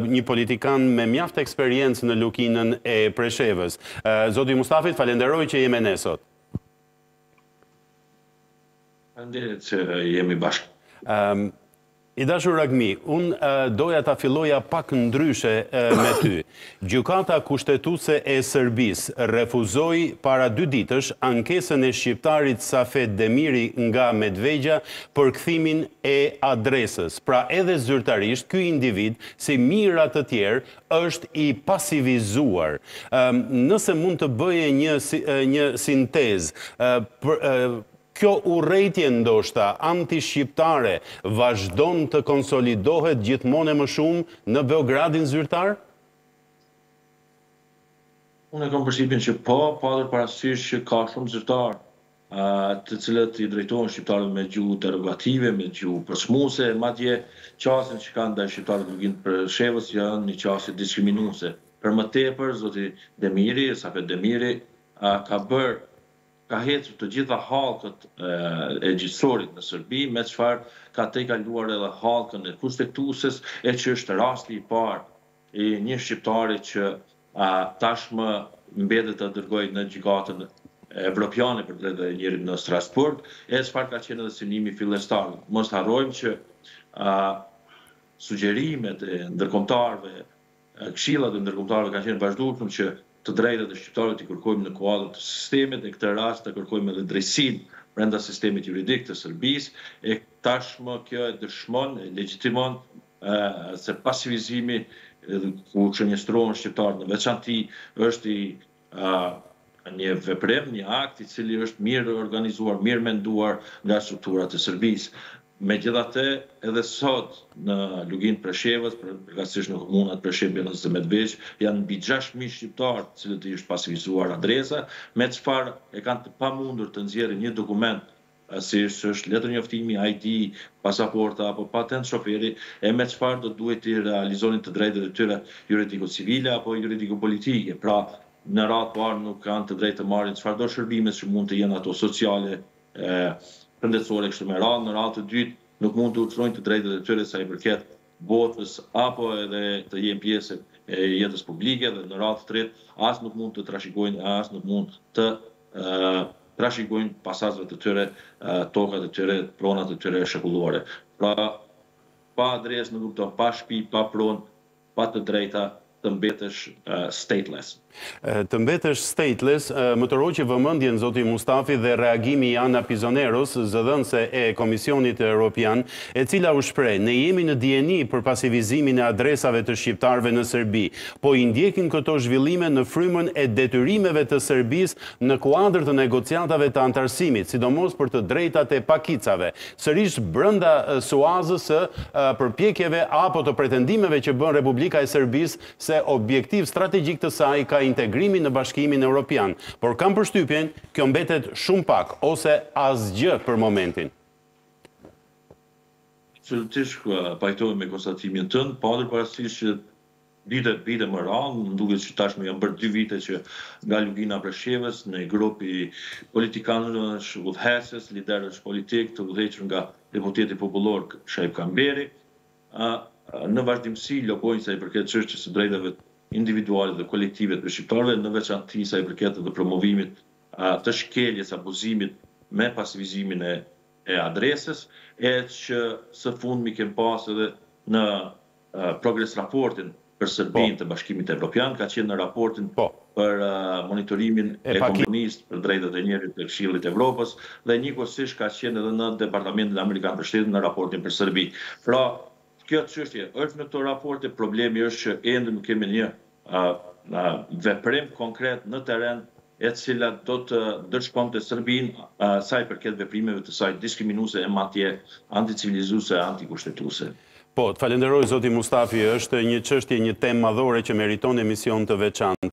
Një politikan me mjaft eksperiencë në Luginën e Preshevës. Zoti Mustafi, të falenderoj që je me ne sot. Faleminderit që jemi bashkë. I dashur Ragmi, unë doja ta filloja pak ndryshe me ty. Gjykata Kushtetuese e Serbisë refuzoi para dy ditësh ankesën e shqiptarit Safet Demiri nga Medvegja për kthimin e adresës, pra edhe zyrtarisht ky individ si mijëra të tjerë është i pasivizuar. Nëse mund të bëje një një sintezë pse kjo urrejtje ndoshta antishqiptare vazhdon të konsolidohet gjithmonë e më shumë në Beogradin zyrtar? Unë e kam përshtypjen që po, patur parasysh që ka shumë zyrtarë të cilët i drejtohen shqiptarëve me gjuhë derogative, me gjuhë përçmuese, madje qasjen që kanë ndaj shqiptarëve në Luginë të Preshevës janë një qasje diskriminuese. Për më tepër, zoti Demiri, Safet Demiri, ka bërë, ka ecur të gjitha hallkët e gjyqësorit në Serbi, me çfarë ka tejkaluar edhe hallkën e Kushtetueses, e që është rasti i parë i një shqiptari që Tashmë mbetet ta dërgojë në Gjykatën Evropiane për të Drejtat e Njeriut në Strasburg, e çfarë ka qenë edhe synimi fillestar. Mos harrojmë që sugjerimet e ndërkombëtarëve, këshillat e ndërkombëtarëve ka qenë vazhdueshëm që të drejtat e shqiptarëve t'i kërkojmë në kuadër të sistemit, në këtë rast të kërkojmë edhe drejtësinë brenda sistemit juridik të Serbisë, e tashmë kjo e dëshmon, e legjitimon se pasivizimi ku shënjestrohen shqiptarët në veçanti është i një veprim, një akt i cili është mirë organizuar, mirë menduar nga strukturat e Serbisë. Megjithatë edhe sot në Luginë të Preshevës, përkatësisht në komunat Preshevë, Bujanoc, Medvegjë, janë mbi 6.000 shqiptarë të cilëve u është pasivizuar adresa, me çfarë e kanë të pamundur të nxjerrin një dokument si është letërnjoftimi ID, pasaporta apo patent shoferi e me çfarë do të duhej t'i realizonin të drejtat e tyre juridiko-civile apo juridiko-politike, pra në radhë të parë nuk kanë të drejtë të marrin çfarëdo shërbimesh që mund të jenë ato sociale, shëndetësore e kështu me radhë, në radhë të dytë nuk mund të ushtrojnë të drejtat e tyre sa i përket votës apo edhe të jenë pjesë e jetës publike dhe në radhë të tretë as nuk mund të trashëgojnë e as nuk mund të trashëgojnë pasardhësve të tyre tokat e tyre, pronat e tyre shekullore. Pra pa adresë nënkupton, pa shpi, pa pronë, pa të drejta, të mbetesh stateless. Të mbetesh stateless, më tërhoqi vëmendjen zoti Mustafi dhe reagimi i Ana Pisoneros, zëdhënëse e Komisionit Europian, e cila u shpreh, Ne jemi në dijeni për pasivizimin e adresave të shqiptarëve në Serbi. Po i ndjekim këto zhvillime në frymën e detyrimeve të Serbisë në kuadër të negociatave të anëtarësimit, sidomos për të drejtat e pakicave, sërish brenda suazës së përpjekjeve apo të pretendimeve që bën Republika e Serbisë se objektiv strategjik të saj ka integrimin në Bashkimin Europian, por kam përshtypjen kjo mbetet shumë pak ose asgjë për momentin. Absolutisht pajtohem me konstatimin tënd, patur parasysh që Vite e vite më radhë, më duket që tashmë janë bërë dy vite që nga Lugina Preshevës, një grup i politikanësh, udhëheqësish, liderësh politikë të udhëhequr nga deputeti popullor Shaip Kamberi, në vazhdimësi lobojnë sa i përket çështjes së drejtave individuale dhe kolektive të shqiptarëve, në veçanti sa i përket edhe promovimit të shkeljes, abuzimit me pasivizimin e adresës, e që së fundmi kemi pas edhe në Progres raportin për Serbinë të Bashkimit Evropian, ka qenë në raportin për monitorimin e Komisionit për të Drejtat e Njeriut të Këshillit të Evropës dhe njëkohësisht ka qenë edhe në Departamentin Amerikan të Shtetit në raportin për Serbinë. Pra, kjo çështje është në këto raporte, problemi është që ende nuk kemi një veprim konkret në terren e cila do të ndëshkonte Serbinë sa i përket veprimeve të saj diskriminuese e madje anticivilizuese e antikushtetuese. Po, të falenderoj zoti Mustafi, është një çështje, një temë madhore që meriton emision të veçantë.